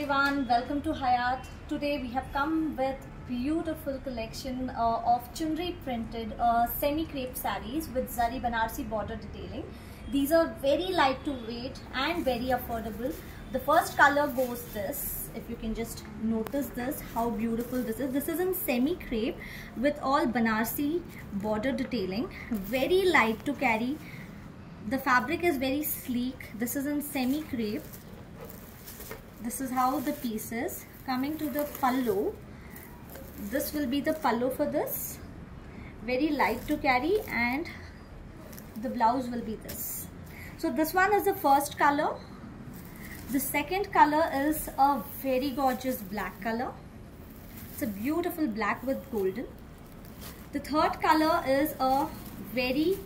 everyone, welcome to Hayat. Today we have come with beautiful collection uh, of chunri printed uh, semi crepe sarees with zari banarsi border detailing. These are very light to weight and very affordable. The first color goes this. If you can just notice this, how beautiful this is. This is in semi crepe with all banarsi border detailing. Very light to carry. The fabric is very sleek. This is in semi crepe this is how the piece is. Coming to the pallu. This will be the pallu for this. Very light to carry and the blouse will be this. So this one is the first color. The second color is a very gorgeous black color. It's a beautiful black with golden. The third color is a very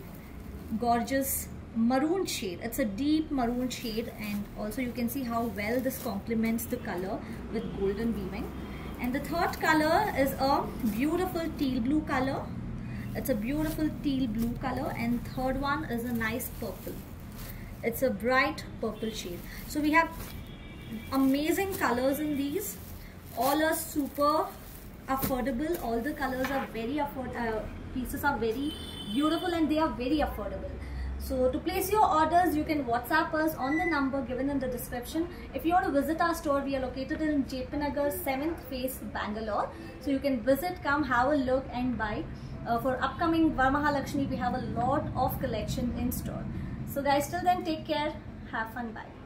gorgeous maroon shade. It's a deep maroon shade and also you can see how well this complements the color with golden weaving. And the third color is a beautiful teal blue color. It's a beautiful teal blue color and third one is a nice purple. It's a bright purple shade. So we have amazing colors in these. All are super affordable. All the colors are very afford uh, pieces are very beautiful and they are very affordable so to place your orders, you can WhatsApp us on the number given in the description. If you want to visit our store, we are located in JP 7th phase, Bangalore. So you can visit, come have a look and buy. Uh, for upcoming Varamahalakshmi, we have a lot of collection in store. So guys, till then, take care. Have fun. Bye.